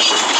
relationship